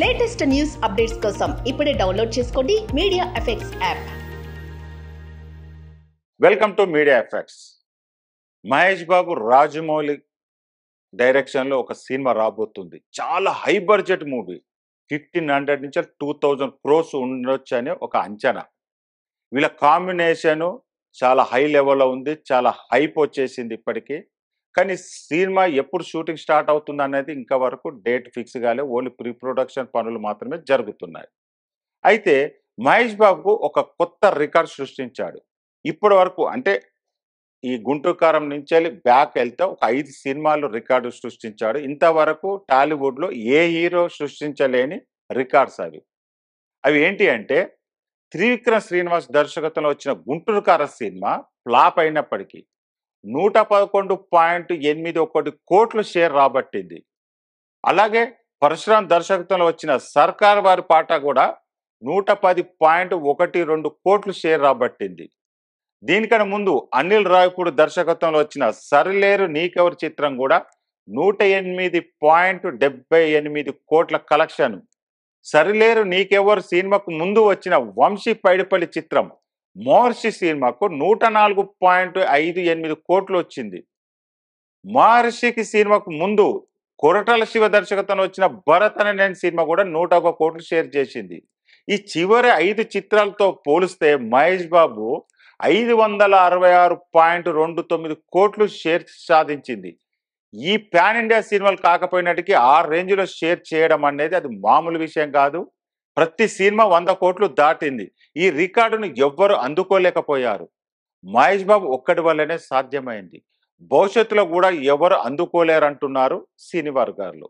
Latest news updates కోసం ఇప్పుడే download చేసుకోండి media effects app. Welcome to media effects Mahesh Babu Rajamouli డైరెక్షన్లో ఒక సినిమా రాబోతుంది. చాలా high budget movie. Fifteen hundred నుంచి టూ థౌజండ్ క్రోస్ ఉండొచ్చు అనే ఒక అంచనా. వీళ్ళ కాంబినేషను చాలా హై లెవెల్లో ఉంది చాలా హైప్ వచ్చేసింది ఇప్పటికీ. కానీ సినిమా ఎప్పుడు షూటింగ్ స్టార్ట్ అవుతుంది అనేది ఇంకా వరకు డేట్ ఫిక్స్ కాలే. ఓన్లీ ప్రీ ప్రొడక్షన్ పనులు మాత్రమే జరుగుతున్నాయి. అయితే మహేష్ బాబుకు ఒక కొత్త రికార్డ్ సృష్టించాడు. ఇప్పటి వరకు అంటే ఈ గుంటూరుకారం నుంచి వెళ్ళి బ్యాక్ వెళ్తే ఒక ఐదు సినిమాలు రికార్డు సృష్టించాడు. ఇంతవరకు టాలీవుడ్లో ఏ హీరో సృష్టించలేని రికార్డ్స్ అవి. అవి ఏంటి అంటే త్రివిక్రమ్ శ్రీనివాస్ దర్శకత్వంలో వచ్చిన గుంటూరుకార సినిమా ఫ్లాప్ అయినప్పటికీ నూట పదకొండు పాయింట్ ఎనిమిది ఒకటి కోట్ల షేర్ రాబట్టింది. అలాగే పరశురామ్ దర్శకత్వంలో వచ్చిన సర్కార్ వారి పాట కూడా నూట పది పాయింట్ ఒకటి రెండు కోట్లు షేర్ రాబట్టింది. దీనికన్నా ముందు అనిల్ రాయపూడి దర్శకత్వంలో వచ్చిన సరిలేరు నీకెవరి చిత్రం కూడా నూట ఎనిమిది పాయింట్ డెబ్బై ఎనిమిది కోట్ల కలెక్షన్. సరిలేరు నీకెవరు సినిమాకు ముందు వచ్చిన వంశీ పైడిపల్లి చిత్రం మహర్షి సినిమాకు నూట నాలుగు పాయింట్ ఐదు ఎనిమిది కోట్లు వచ్చింది. మహర్షికి సినిమాకు ముందు కొరటల శివ దర్శకత్వం వచ్చిన భరత్ అనే నేను సినిమా కూడా నూట ఒక కోట్లు షేర్ చేసింది. ఈ చివరి ఐదు చిత్రాలతో పోలిస్తే మహేష్ బాబు ఐదు వందల అరవై ఆరు పాయింట్ రెండు తొమ్మిది కోట్లు షేర్ సాధించింది. ఈ పాన్ ఇండియా సినిమాలు కాకపోయినట్టుకి ఆ రేంజ్లో షేర్ చేయడం అనేది అది మామూలు విషయం కాదు. ప్రతి సినిమా వంద కోట్లు దాటింది. ఈ రికార్డును ఎవ్వరు అందుకోలేకపోయారు. మహేష్ బాబు ఒక్కడి వల్లనే సాధ్యమైంది. భవిష్యత్తులో కూడా ఎవరు అందుకోలేరంటున్నారు సినీ వర్గాలు.